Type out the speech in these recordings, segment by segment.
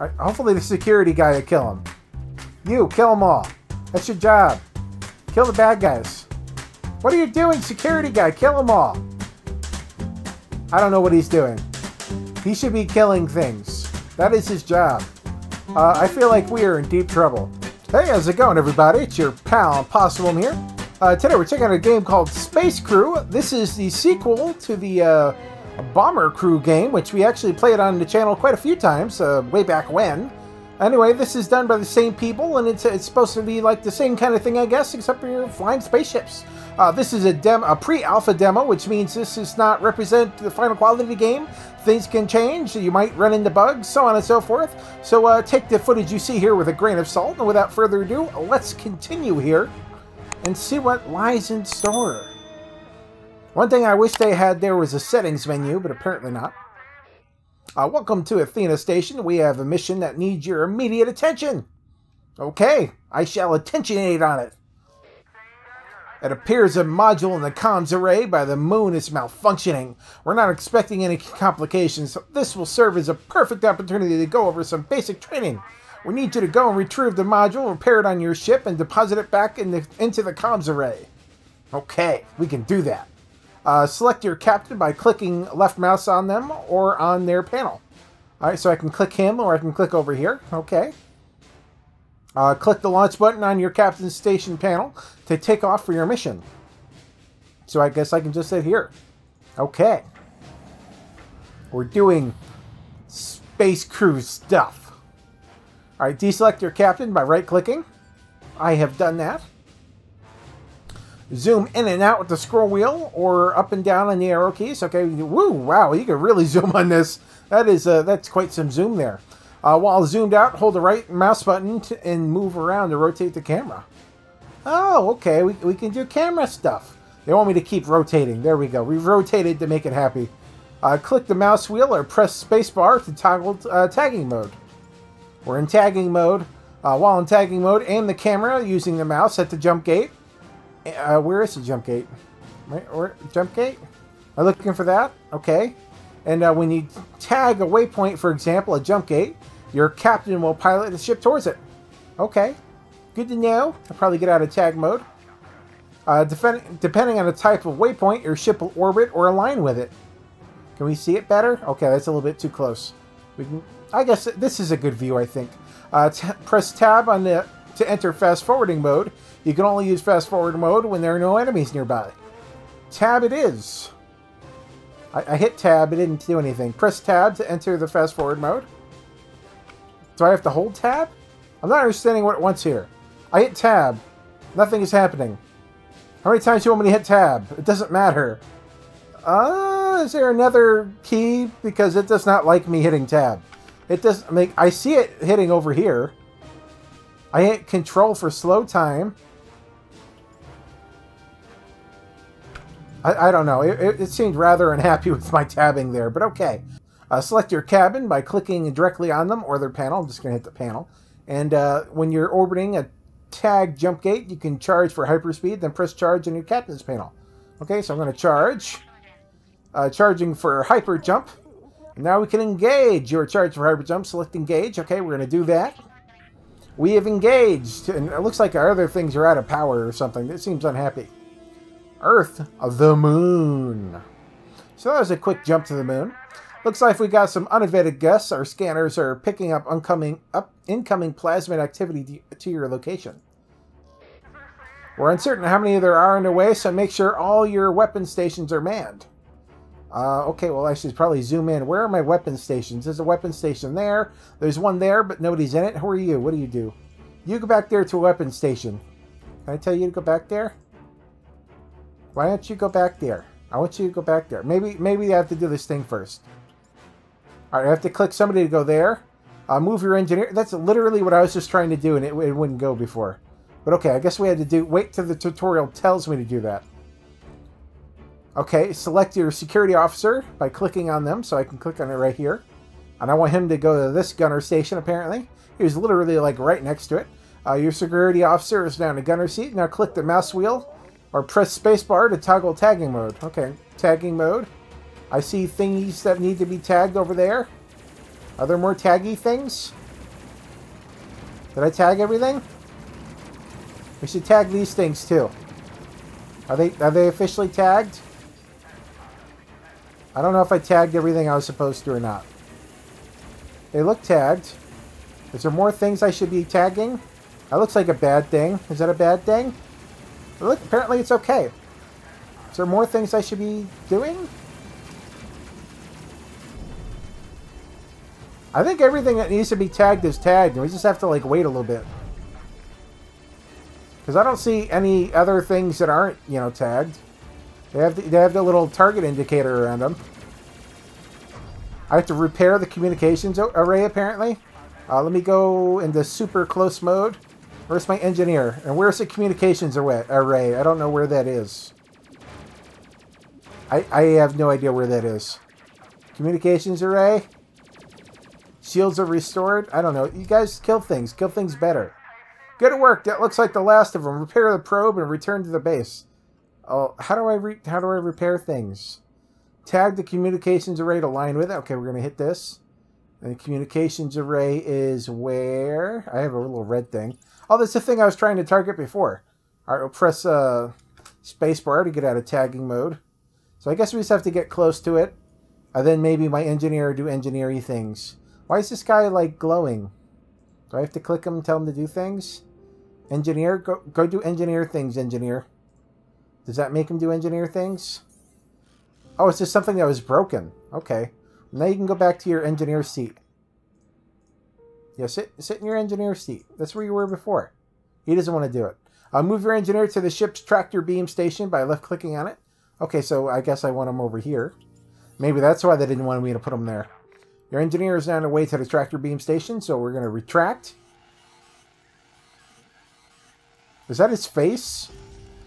Alright, hopefully the security guy will kill him. You, kill them all. That's your job. Kill the bad guys. What are you doing, security guy? Kill them all. I don't know what he's doing. He should be killing things. That is his job. Uh, I feel like we are in deep trouble. Hey, how's it going, everybody? It's your pal Impossibum here. Uh, today we're checking out a game called Space Crew. This is the sequel to the uh, Bomber Crew game, which we actually played on the channel quite a few times, uh, way back when. Anyway, this is done by the same people, and it's, it's supposed to be like the same kind of thing, I guess, except for you're flying spaceships. Uh, this is a, dem a pre-alpha demo, which means this does not represent the final quality of the game. Things can change, you might run into bugs, so on and so forth. So uh, take the footage you see here with a grain of salt, and without further ado, let's continue here and see what lies in store. One thing I wish they had there was a settings menu, but apparently not. Uh, welcome to Athena Station. We have a mission that needs your immediate attention. Okay, I shall attentionate on it. It appears a module in the comms array by the moon is malfunctioning. We're not expecting any complications, so this will serve as a perfect opportunity to go over some basic training. We need you to go and retrieve the module, repair it on your ship, and deposit it back in the, into the comms array. Okay, we can do that. Uh, select your captain by clicking left mouse on them or on their panel. Alright, so I can click him or I can click over here. Okay. Uh, click the launch button on your captain's station panel to take off for your mission. So I guess I can just sit here. Okay. We're doing space crew stuff. Alright, deselect your captain by right-clicking. I have done that. Zoom in and out with the scroll wheel or up and down on the arrow keys. Okay, woo, wow, you can really zoom on this. That is, uh, that's quite some zoom there. Uh, while zoomed out, hold the right mouse button to, and move around to rotate the camera. Oh, okay, we, we can do camera stuff. They want me to keep rotating. There we go. We've rotated to make it happy. Uh, click the mouse wheel or press spacebar to toggle uh, tagging mode. We're in tagging mode. Uh, while in tagging mode, aim the camera using the mouse at the jump gate. Uh, where is the jump gate? Right, where, jump gate? Am looking for that? Okay. And uh, when you tag a waypoint, for example, a jump gate, your captain will pilot the ship towards it. Okay. Good to know. I'll probably get out of tag mode. Uh, depending on the type of waypoint, your ship will orbit or align with it. Can we see it better? Okay, that's a little bit too close. We can. I guess this is a good view, I think. Uh, press tab on the to enter fast forwarding mode. You can only use fast forward mode when there are no enemies nearby. Tab it is. I, I hit tab, it didn't do anything. Press tab to enter the fast forward mode. Do I have to hold tab? I'm not understanding what it wants here. I hit tab. Nothing is happening. How many times do you want me to hit tab? It doesn't matter. Uh, is there another key? Because it does not like me hitting tab. It does make... I see it hitting over here. I hit control for slow time. I, I don't know. It, it, seemed rather unhappy with my tabbing there, but okay. Uh, select your cabin by clicking directly on them or their panel. I'm just going to hit the panel. And uh, when you're orbiting a tag jump gate, you can charge for hyperspeed, then press charge on your captain's panel. Okay, so I'm going to charge. Uh, charging for hyper jump. Now we can engage. You're charged for hyper jump. Select engage. Okay, we're going to do that. We have engaged. And it looks like our other things are out of power or something. It seems unhappy. Earth, of the moon. So that was a quick jump to the moon. Looks like we got some uninvited guests. Our scanners are picking up incoming, up, incoming Phasmid activity to your location. We're uncertain how many there are in the way, so make sure all your weapon stations are manned. Uh, okay, well, I should probably zoom in. Where are my weapon stations? There's a weapon station there. There's one there, but nobody's in it. Who are you? What do you do? You go back there to a weapon station. Can I tell you to go back there? Why don't you go back there? I want you to go back there. Maybe maybe I have to do this thing first. All right, I have to click somebody to go there. Uh, move your engineer. That's literally what I was just trying to do, and it, it wouldn't go before. But okay, I guess we had to do... Wait till the tutorial tells me to do that. Okay, select your security officer by clicking on them, so I can click on it right here. And I want him to go to this gunner station, apparently. He was literally, like, right next to it. Uh, your security officer is now in the gunner seat. Now click the mouse wheel or press spacebar to toggle tagging mode. Okay, tagging mode. I see thingies that need to be tagged over there. Are there more taggy things? Did I tag everything? We should tag these things too. Are they are they officially tagged? I don't know if I tagged everything I was supposed to or not. They look tagged. Is there more things I should be tagging? That looks like a bad thing. Is that a bad thing? Look, apparently it's okay. Is there more things I should be doing? I think everything that needs to be tagged is tagged, and we just have to, like, wait a little bit. Because I don't see any other things that aren't, you know, tagged. They have the, they have the little target indicator around them. I have to repair the communications array, apparently. Uh, let me go into super close mode. Where's my engineer? And where's the communications array? I don't know where that is. I, I have no idea where that is. Communications array? Shields are restored? I don't know. You guys kill things. Kill things better. Good work. That looks like the last of them. Repair the probe and return to the base. Oh, how do I how do I repair things? Tag the communications array to line with it. Okay, we're gonna hit this. And the communications array is where I have a little red thing. Oh, that's the thing I was trying to target before. All right, we'll press uh, spacebar to get out of tagging mode. So I guess we just have to get close to it. And then maybe my engineer do engineering things. Why is this guy, like, glowing? Do I have to click him and tell him to do things? Engineer? Go, go do engineer things, engineer. Does that make him do engineer things? Oh, it's just something that was broken. Okay. Now you can go back to your engineer seat. Yeah, sit, sit in your engineer seat. That's where you were before. He doesn't want to do it. Uh, move your engineer to the ship's tractor beam station by left-clicking on it. Okay, so I guess I want him over here. Maybe that's why they didn't want me to put him there. Your engineer is on the way to the tractor beam station, so we're going to retract. Is that his face?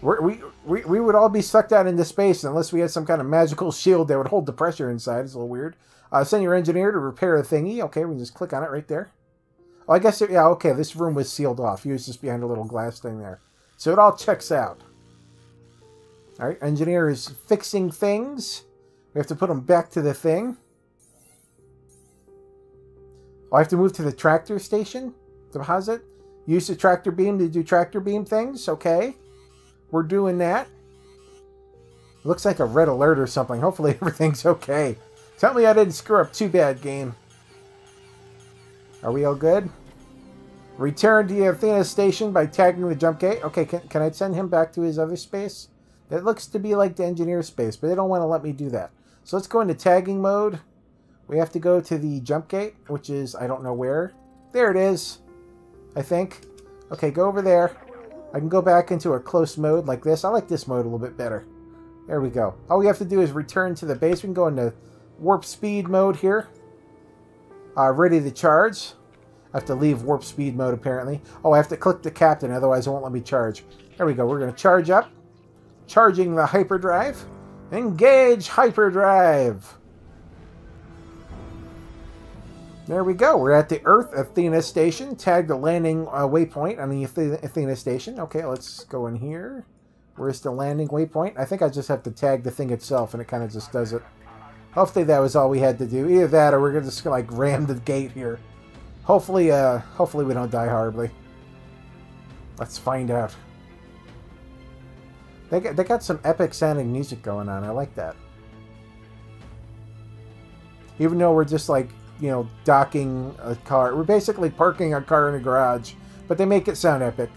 We're, we we we would all be sucked out into space unless we had some kind of magical shield that would hold the pressure inside. It's a little weird. Uh, send your engineer to repair the thingy. Okay, we can just click on it right there. Oh, I guess, it, yeah, okay, this room was sealed off. He was just behind a little glass thing there. So it all checks out. All right, engineer is fixing things. We have to put them back to the thing. Oh, I have to move to the tractor station? Deposit? Use the tractor beam to do tractor beam things? Okay. We're doing that. Looks like a red alert or something. Hopefully everything's okay. Tell me I didn't screw up too bad, game. Are we all good? Return to the Athena station by tagging the jump gate. Okay, can, can I send him back to his other space? That looks to be like the engineer space, but they don't want to let me do that. So let's go into tagging mode. We have to go to the jump gate, which is, I don't know where. There it is, I think. Okay, go over there. I can go back into a close mode like this. I like this mode a little bit better. There we go. All we have to do is return to the base. We can go into warp speed mode here uh, ready to charge. I have to leave warp speed mode apparently. Oh, I have to click the captain, otherwise it won't let me charge. There we go. We're going to charge up. Charging the hyperdrive. Engage hyperdrive. There we go. We're at the Earth Athena station. Tag the landing uh, waypoint on the Athena station. Okay, let's go in here. Where's the landing waypoint? I think I just have to tag the thing itself, and it kind of just does it. Hopefully that was all we had to do. Either that or we're gonna just like ram the gate here. Hopefully, uh, hopefully we don't die horribly. Let's find out. They got, they got some epic sounding music going on. I like that. Even though we're just like, you know, docking a car. We're basically parking a car in a garage. But they make it sound epic.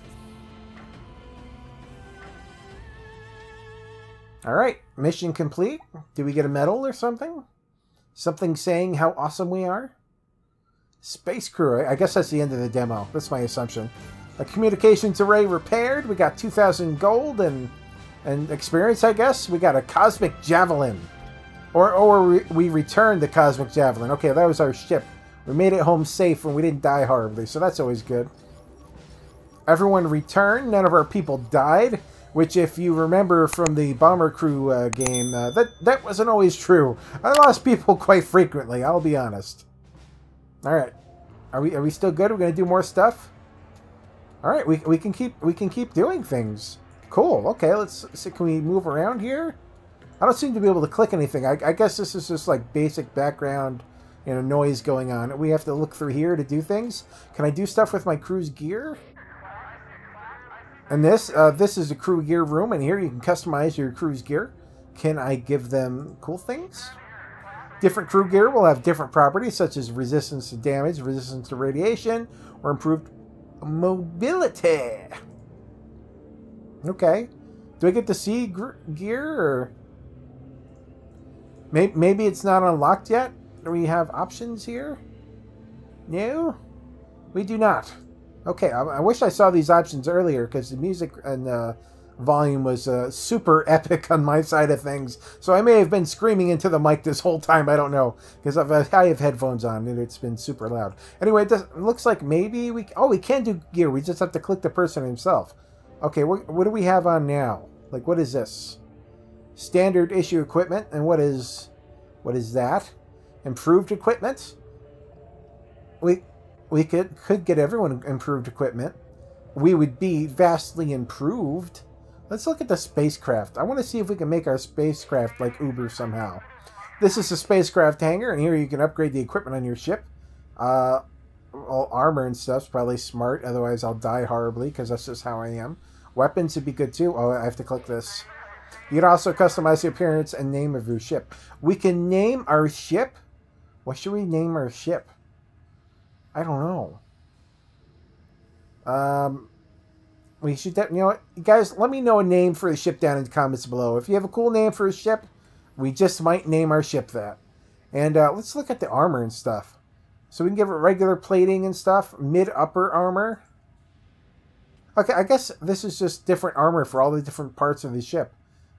Alright, mission complete. Do we get a medal or something? Something saying how awesome we are? Space crew, I guess that's the end of the demo. That's my assumption. A communications array repaired. We got 2,000 gold and and experience, I guess. We got a cosmic javelin. Or, or we returned the cosmic javelin. Okay, that was our ship. We made it home safe and we didn't die horribly, so that's always good. Everyone returned. None of our people died which if you remember from the Bomber Crew uh, game, uh, that, that wasn't always true. I lost people quite frequently, I'll be honest. Alright. Are we are we still good? We're gonna do more stuff? Alright, we, we can keep we can keep doing things. Cool, okay, let's see can we move around here? I don't seem to be able to click anything. I, I guess this is just like basic background you know, noise going on. We have to look through here to do things. Can I do stuff with my crew's gear? And this, uh, this is a crew gear room, and here you can customize your crew's gear. Can I give them cool things? Different crew gear will have different properties, such as resistance to damage, resistance to radiation, or improved mobility. Okay. Do I get to see gear, or... Maybe it's not unlocked yet? Do we have options here? No? We do not. Okay, I, I wish I saw these options earlier because the music and uh, volume was uh, super epic on my side of things. So I may have been screaming into the mic this whole time. I don't know because I have headphones on and it's been super loud. Anyway, it, does, it looks like maybe we... Oh, we can do gear. We just have to click the person himself. Okay, what, what do we have on now? Like, what is this? Standard issue equipment. And what is... What is that? Improved equipment? We we could could get everyone improved equipment. We would be vastly improved. Let's look at the spacecraft. I want to see if we can make our spacecraft like Uber somehow. This is a spacecraft hangar, and here you can upgrade the equipment on your ship. Uh, all armor and stuff's probably smart, otherwise I'll die horribly, because that's just how I am. Weapons would be good too. Oh, I have to click this. You can also customize the appearance and name of your ship. We can name our ship. What should we name our ship? I don't know. Um, we should, you know guys, let me know a name for the ship down in the comments below. If you have a cool name for a ship, we just might name our ship that. And uh, let's look at the armor and stuff. So we can give it regular plating and stuff, mid-upper armor. Okay, I guess this is just different armor for all the different parts of the ship.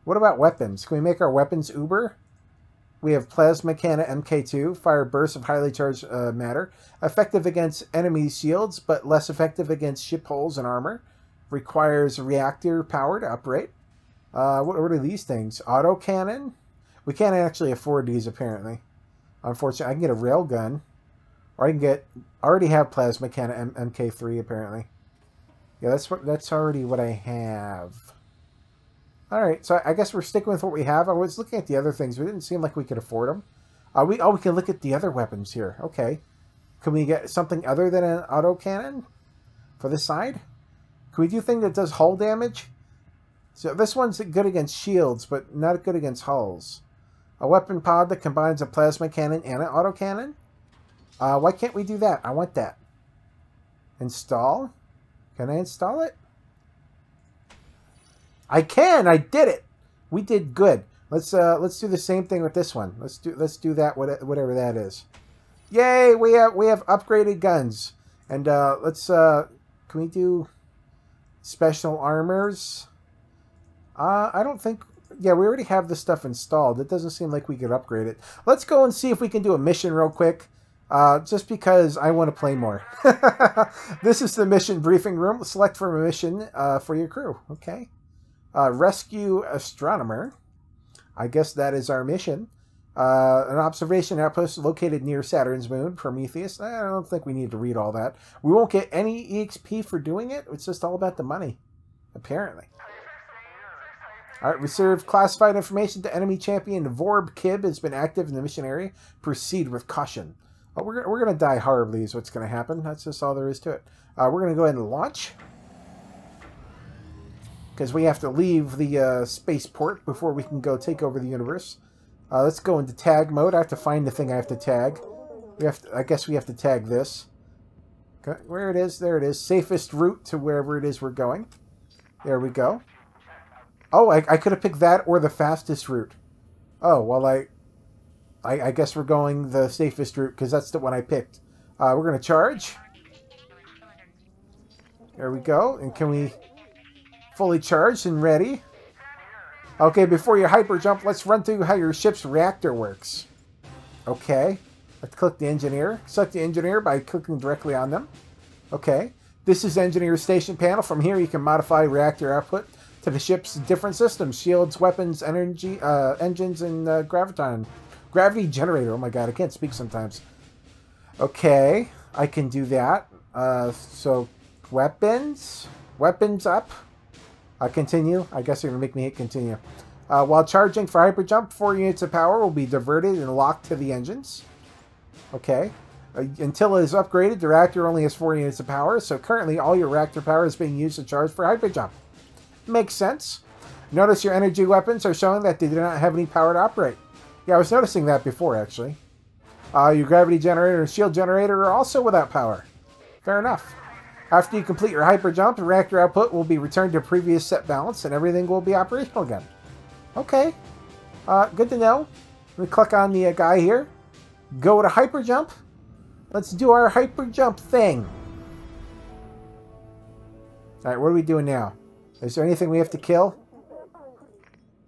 What about weapons? Can we make our weapons uber? We have Plasma Cannon MK2, fire bursts of highly charged uh, matter, effective against enemy shields, but less effective against ship holes and armor. Requires reactor power to operate. Uh, what, are these things? Auto cannon? We can't actually afford these, apparently. Unfortunately, I can get a railgun. Or I can get... already have Plasma Cannon M MK3, apparently. Yeah, that's what that's already what I have. Alright, so I guess we're sticking with what we have. I was looking at the other things. We didn't seem like we could afford them. Uh, we Oh, we can look at the other weapons here. Okay. Can we get something other than an auto cannon for this side? Can we do thing that does hull damage? So this one's good against shields, but not good against hulls. A weapon pod that combines a plasma cannon and an auto cannon? Uh, why can't we do that? I want that. Install? Can I install it? I can. I did it. We did good. Let's uh let's do the same thing with this one. Let's do let's do that whatever that is. Yay! We have we have upgraded guns. And uh let's uh can we do special armors? Uh I don't think yeah, we already have this stuff installed. It doesn't seem like we could upgrade it. Let's go and see if we can do a mission real quick. Uh, just because I want to play more. this is the mission briefing room. Select from a mission uh, for your crew. Okay. Uh, rescue astronomer. I guess that is our mission. Uh, an observation outpost located near Saturn's moon, Prometheus. I don't think we need to read all that. We won't get any EXP for doing it. It's just all about the money, apparently. All right, reserve classified information to enemy champion Vorb Kib has been active in the mission area. Proceed with caution. Oh, we're, we're going to die horribly is what's going to happen. That's just all there is to it. Uh, we're going to go ahead and launch because we have to leave the uh, spaceport before we can go take over the universe. Uh, let's go into tag mode. I have to find the thing I have to tag. We have to, I guess we have to tag this. Okay, where it is, there it is. Safest route to wherever it is we're going. There we go. Oh, I, I could have picked that or the fastest route. Oh, well, I, I, I guess we're going the safest route because that's the one I picked. Uh, we're going to charge. There we go. And can we fully charged and ready. Okay, before you hyper jump, let's run through how your ship's reactor works. Okay, let's click the engineer. Select the engineer by clicking directly on them. Okay, this is engineer station panel. From here, you can modify reactor output to the ship's different systems: shields, weapons, energy, uh, engines, and uh, graviton. Gravity generator. Oh my god, I can't speak sometimes. Okay, I can do that. Uh, so, weapons, weapons up. Uh, continue. I guess you're going to make me hit continue. Uh, while charging for hyper jump, four units of power will be diverted and locked to the engines. Okay. Uh, until it is upgraded, the reactor only has 4 units of power, so currently all your reactor power is being used to charge for hyper jump. Makes sense. Notice your energy weapons are showing that they do not have any power to operate. Yeah, I was noticing that before, actually. Uh, your gravity generator and shield generator are also without power. Fair enough. After you complete your hyper jump, the reactor output will be returned to previous set balance and everything will be operational again. Okay. Uh, good to know. Let me click on the uh, guy here. Go to hyper jump. Let's do our hyper jump thing. Alright, what are we doing now? Is there anything we have to kill?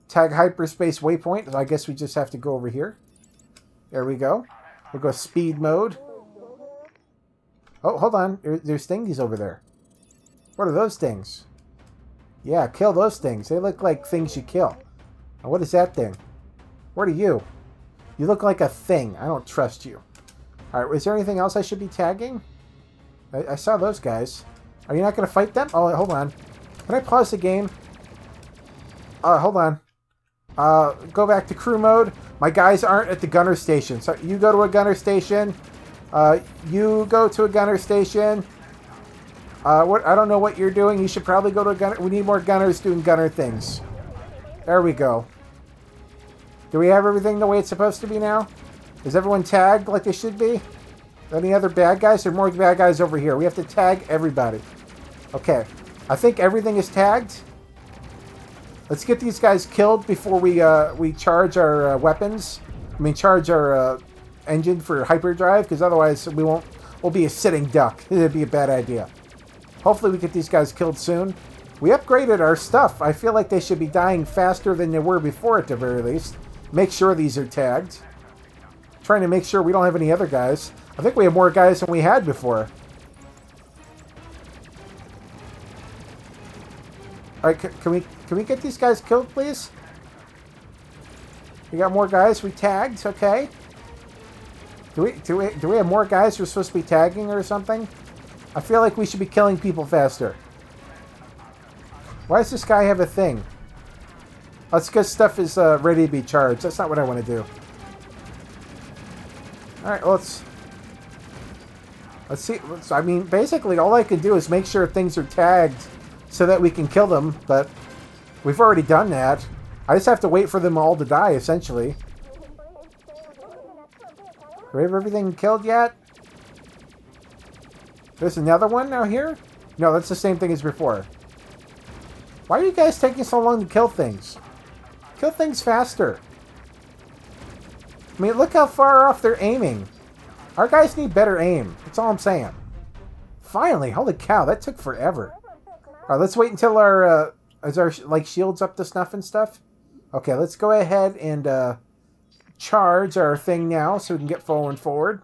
Tag hyperspace waypoint. I guess we just have to go over here. There we go. We'll go speed mode. Oh, hold on. There's thingies over there. What are those things? Yeah, kill those things. They look like things you kill. Now, what is that thing? What are you? You look like a thing. I don't trust you. Alright, is there anything else I should be tagging? I, I saw those guys. Are you not going to fight them? Oh, hold on. Can I pause the game? Uh, hold on. Uh, go back to crew mode. My guys aren't at the gunner station. So you go to a gunner station. Uh, you go to a gunner station. Uh, what I don't know what you're doing. You should probably go to a gunner. We need more gunners doing gunner things. There we go. Do we have everything the way it's supposed to be now? Is everyone tagged like they should be? Any other bad guys? There are more bad guys over here. We have to tag everybody. Okay. I think everything is tagged. Let's get these guys killed before we uh, we charge our uh, weapons. I mean, charge our uh, engine for hyperdrive, because otherwise we won't. We'll be a sitting duck. It'd be a bad idea. Hopefully we get these guys killed soon. We upgraded our stuff. I feel like they should be dying faster than they were before, at the very least. Make sure these are tagged. Trying to make sure we don't have any other guys. I think we have more guys than we had before. All right, can we can we get these guys killed, please? We got more guys we tagged, okay. Do we, do we, do we have more guys who are supposed to be tagging or something? I feel like we should be killing people faster. Why does this guy have a thing? That's because stuff is uh, ready to be charged. That's not what I want to do. Alright, let's... Let's see. Let's, I mean, basically, all I can do is make sure things are tagged so that we can kill them, but we've already done that. I just have to wait for them all to die, essentially. We have everything killed yet? There's another one now here? No, that's the same thing as before. Why are you guys taking so long to kill things? Kill things faster. I mean, look how far off they're aiming. Our guys need better aim. That's all I'm saying. Finally, holy cow, that took forever. Alright, let's wait until our, uh, is our, like, shields up to snuff and stuff? Okay, let's go ahead and, uh, charge our thing now so we can get forward forward.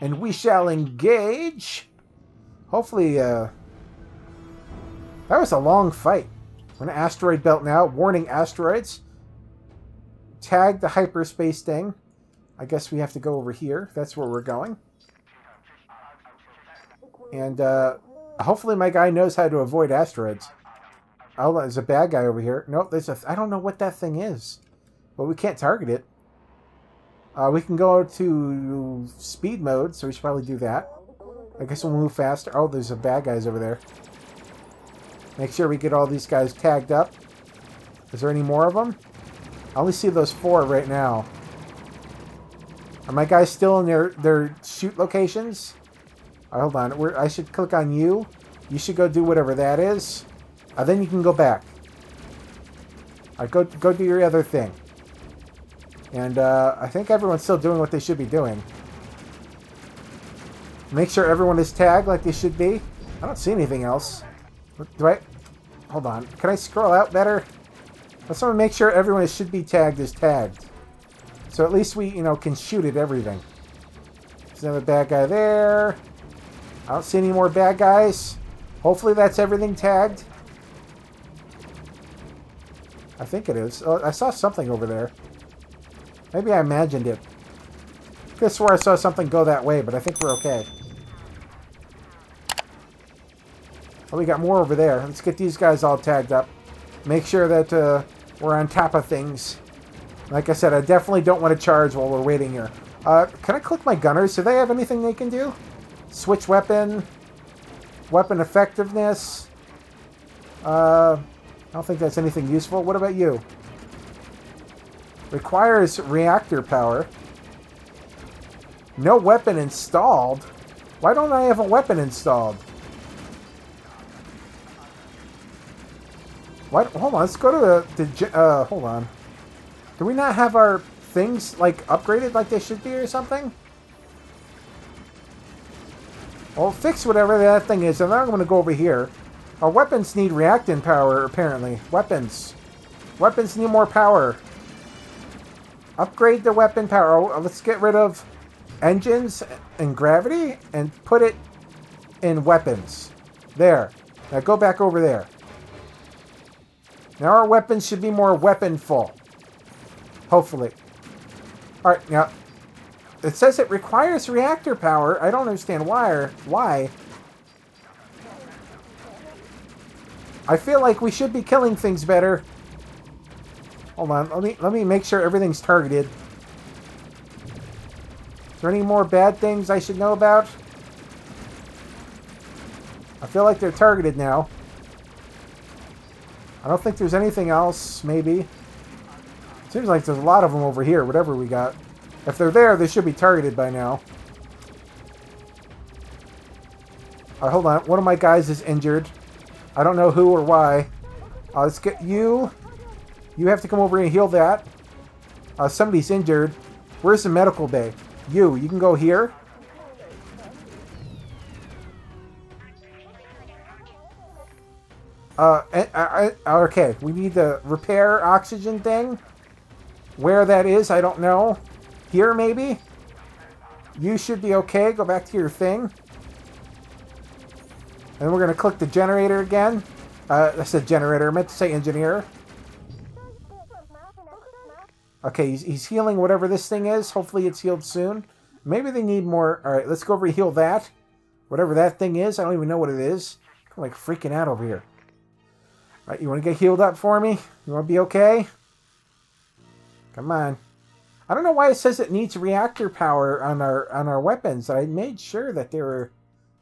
And we shall engage. Hopefully, uh... That was a long fight. We're an asteroid belt now. Warning asteroids. Tag the hyperspace thing. I guess we have to go over here. That's where we're going. And, uh... Hopefully my guy knows how to avoid asteroids. Oh, there's a bad guy over here. Nope, there's a... I don't know what that thing is. But we can't target it. Uh, we can go to speed mode, so we should probably do that. I guess we'll move faster. Oh, there's a bad guys over there. Make sure we get all these guys tagged up. Is there any more of them? I only see those four right now. Are my guys still in their, their shoot locations? Right, hold on. We're, I should click on you. You should go do whatever that is. Uh, then you can go back. All right, go, go do your other thing. And uh, I think everyone's still doing what they should be doing. Make sure everyone is tagged like they should be. I don't see anything else. Do I... Hold on. Can I scroll out better? Let's want to make sure everyone should be tagged is tagged. So at least we, you know, can shoot at everything. There's another bad guy there. I don't see any more bad guys. Hopefully that's everything tagged. I think it is. Oh, I saw something over there. Maybe I imagined it. This swear I saw something go that way, but I think we're okay. Oh, we got more over there. Let's get these guys all tagged up. Make sure that uh, we're on top of things. Like I said, I definitely don't want to charge while we're waiting here. Uh, can I click my gunners? Do they have anything they can do? Switch weapon. Weapon effectiveness. Uh, I don't think that's anything useful. What about you? Requires reactor power. No weapon installed? Why don't I have a weapon installed? What? Hold on, let's go to the... the uh, hold on. Do we not have our things, like, upgraded like they should be or something? Well, fix whatever that thing is, and then I'm going to go over here. Our weapons need reactant power, apparently. Weapons. Weapons need more power. Upgrade the weapon power. Oh, let's get rid of engines and gravity and put it in weapons. There. Now go back over there. Now our weapons should be more weaponful. Hopefully. Alright, now, it says it requires reactor power. I don't understand why or why. I feel like we should be killing things better. Hold on, let me let me make sure everything's targeted. Is there any more bad things I should know about? I feel like they're targeted now. I don't think there's anything else, maybe. Seems like there's a lot of them over here, whatever we got. If they're there, they should be targeted by now. Alright, hold on. One of my guys is injured. I don't know who or why. Uh, let's get you. You have to come over and heal that. Uh, somebody's injured. Where's the medical bay? You, you can go here. Uh, I, I, okay, we need the repair oxygen thing. Where that is, I don't know. Here, maybe? You should be okay. Go back to your thing. And we're going to click the generator again. Uh, I said generator. I meant to say engineer. Okay, he's, he's healing whatever this thing is. Hopefully it's healed soon. Maybe they need more. All right, let's go over heal that. Whatever that thing is. I don't even know what it is. I'm like freaking out over here. All right, you want to get healed up for me? You want to be okay? Come on. I don't know why it says it needs reactor power on our on our weapons. I made sure that they were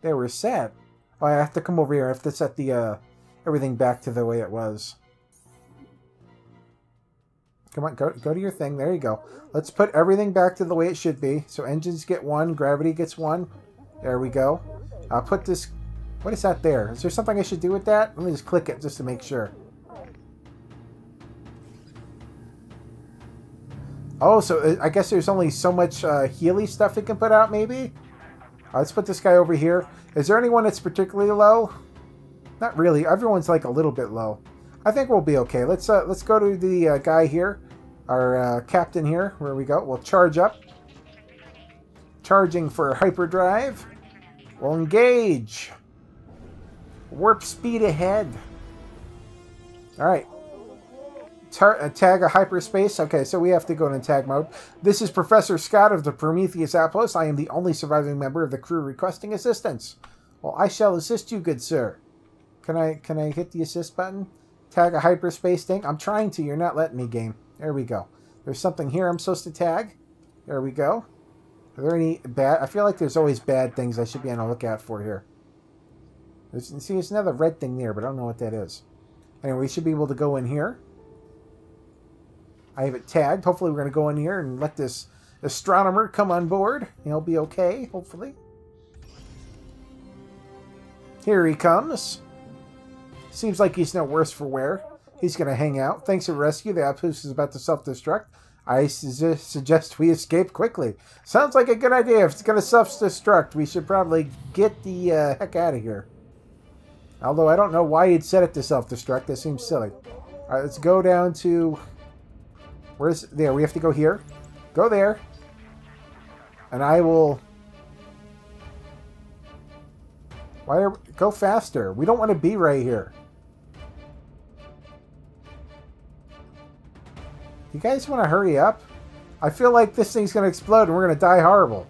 they were set. Oh, I have to come over here. I have to set the uh, everything back to the way it was. Come on, go, go to your thing. There you go. Let's put everything back to the way it should be. So engines get one, gravity gets one. There we go. I'll put this what is that there? Is there something I should do with that? Let me just click it just to make sure. Oh, so uh, I guess there's only so much uh, Healy stuff it can put out, maybe? Uh, let's put this guy over here. Is there anyone that's particularly low? Not really. Everyone's like a little bit low. I think we'll be okay. Let's uh, let's go to the uh, guy here, our uh, captain here. Where we go? We'll charge up. Charging for hyperdrive. We'll engage. Warp speed ahead. Alright. Uh, tag a hyperspace. Okay, so we have to go into tag mode. This is Professor Scott of the Prometheus Outpost. I am the only surviving member of the crew requesting assistance. Well, I shall assist you, good sir. Can I can I hit the assist button? Tag a hyperspace thing? I'm trying to. You're not letting me, game. There we go. There's something here I'm supposed to tag. There we go. Are there any bad... I feel like there's always bad things I should be on the lookout for here. There's, see, there's another red thing there, but I don't know what that is. Anyway, we should be able to go in here. I have it tagged. Hopefully we're going to go in here and let this astronomer come on board. He'll be okay, hopefully. Here he comes. Seems like he's no worse for wear. He's going to hang out. Thanks to rescue. The outpost is about to self-destruct. I su suggest we escape quickly. Sounds like a good idea. If it's going to self-destruct, we should probably get the uh, heck out of here. Although I don't know why he'd set it to self-destruct. That seems silly. Alright, let's go down to... Where's... There, we have to go here. Go there. And I will... Why are... Go faster. We don't want to be right here. You guys want to hurry up? I feel like this thing's going to explode and we're going to die horrible.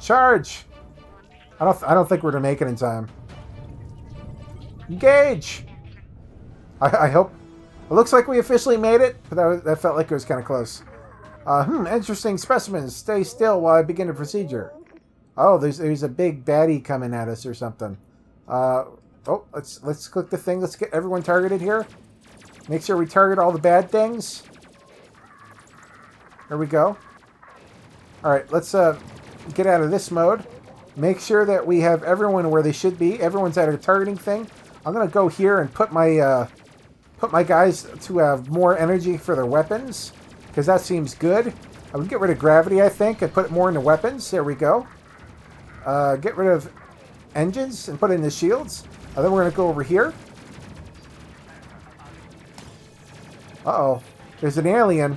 Charge! I don't. I don't think we're gonna make it in time. Engage. I, I hope. It looks like we officially made it, but that, that felt like it was kind of close. Uh, hmm, interesting specimens. Stay still while I begin the procedure. Oh, there's there's a big baddie coming at us or something. Uh, oh, let's let's click the thing. Let's get everyone targeted here. Make sure we target all the bad things. There we go. All right, let's uh, get out of this mode. Make sure that we have everyone where they should be. Everyone's at a targeting thing. I'm gonna go here and put my uh, put my guys to have more energy for their weapons because that seems good. I would get rid of gravity, I think, and put it more into weapons. There we go. Uh, get rid of engines and put it in the shields. Then we're going to go over here. Uh-oh. There's an alien.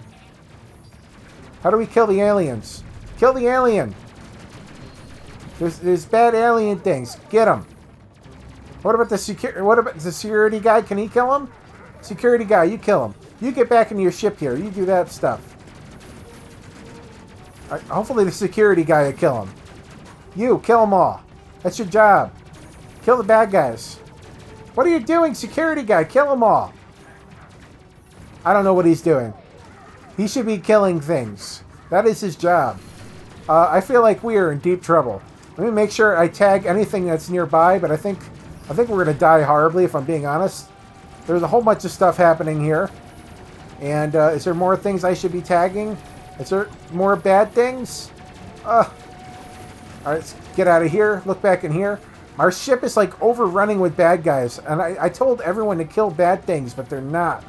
How do we kill the aliens? Kill the alien! There's, there's bad alien things. Get them. What about the security? What about the security guy? Can he kill him? Security guy, you kill him. You get back into your ship here. You do that stuff. Right, hopefully the security guy will kill him. You, kill them all. That's your job. Kill the bad guys. What are you doing, security guy? Kill them all. I don't know what he's doing. He should be killing things. That is his job. Uh, I feel like we are in deep trouble. Let me make sure I tag anything that's nearby, but I think I think we're going to die horribly if I'm being honest. There's a whole bunch of stuff happening here. And uh, is there more things I should be tagging? Is there more bad things? Uh, all right, let's get out of here. Look back in here. Our ship is like overrunning with bad guys. And I, I told everyone to kill bad things, but they're not.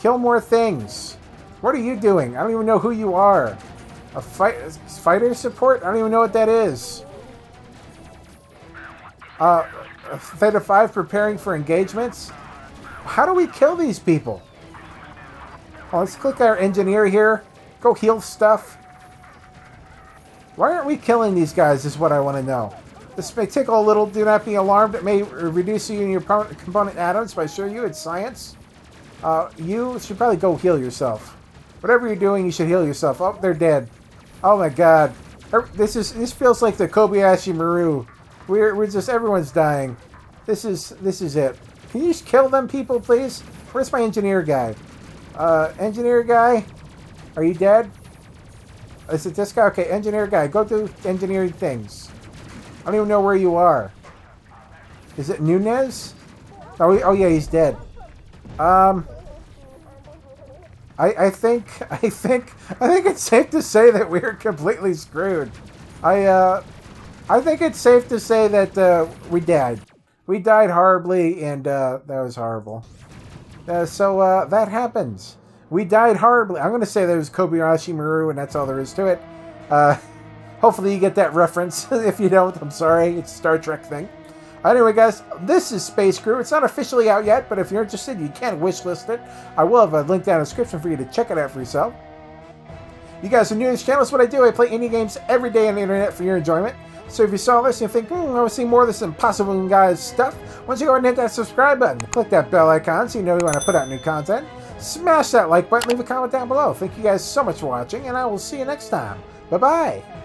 Kill more things. What are you doing? I don't even know who you are. A fight fighter support? I don't even know what that is. Uh, Theta 5 preparing for engagements? How do we kill these people? Oh, let's click our engineer here. Go heal stuff. Why aren't we killing these guys is what I want to know. This may tickle a little. Do not be alarmed. It may reduce you in your component atoms, but I assure you it's science. Uh, you should probably go heal yourself. Whatever you're doing, you should heal yourself. Oh, they're dead. Oh my god. Er, this is this feels like the Kobayashi Maru. We're we're just everyone's dying. This is this is it. Can you just kill them people, please? Where's my engineer guy? Uh, engineer guy? Are you dead? Is it this guy? Okay, engineer guy. Go do engineering things. I don't even know where you are. Is it Nunez? Oh, oh yeah, he's dead. Um, I, I think, I think, I think it's safe to say that we're completely screwed. I, uh, I think it's safe to say that uh, we died. We died horribly, and uh, that was horrible. Uh, so uh, that happens. We died horribly. I'm going to say there was Kobayashi Maru, and that's all there is to it. Uh, hopefully you get that reference. if you don't, I'm sorry. It's a Star Trek thing. Anyway, guys, this is Space Crew. It's not officially out yet, but if you're interested, you can wishlist it. I will have a link down in the description for you to check it out for yourself. You guys are new to this channel, it's what I do. I play indie games every day on the internet for your enjoyment. So if you saw this and you think, hmm, I want to see more of this Impossibum Guys stuff, why don't you go ahead and hit that subscribe button. Click that bell icon so you know I want to put out new content. Smash that like button, leave a comment down below. Thank you guys so much for watching, and I will see you next time. Bye-bye.